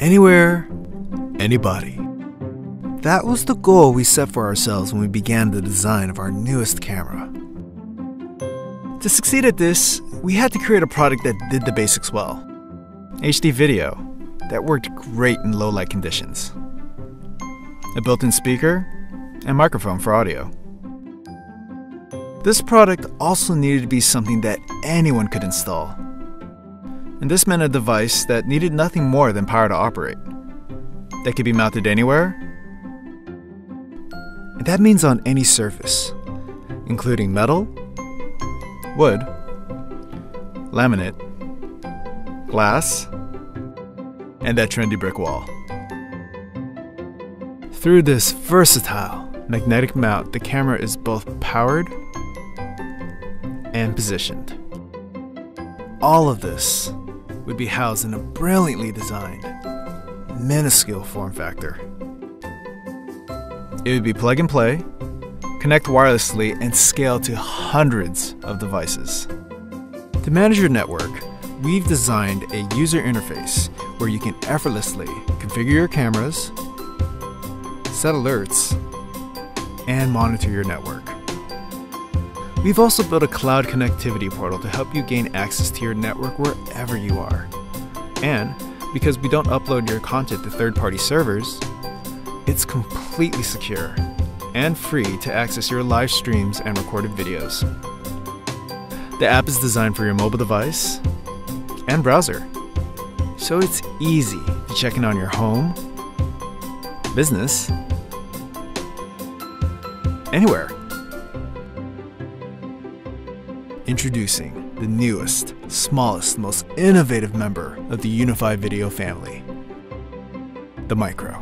Anywhere, anybody. That was the goal we set for ourselves when we began the design of our newest camera. To succeed at this, we had to create a product that did the basics well HD video that worked great in low light conditions, a built in speaker, and microphone for audio. This product also needed to be something that anyone could install. And this meant a device that needed nothing more than power to operate, that could be mounted anywhere. And that means on any surface, including metal, wood, laminate, glass, and that trendy brick wall. Through this versatile magnetic mount, the camera is both powered and positioned. All of this would be housed in a brilliantly designed, minuscule form factor. It would be plug and play, connect wirelessly, and scale to hundreds of devices. To manage your network, we've designed a user interface where you can effortlessly configure your cameras, set alerts, and monitor your network. We've also built a cloud connectivity portal to help you gain access to your network wherever you are. And because we don't upload your content to third party servers, it's completely secure and free to access your live streams and recorded videos. The app is designed for your mobile device and browser, so it's easy to check in on your home, business, anywhere. Introducing the newest, smallest, most innovative member of the UniFi Video family, the Micro.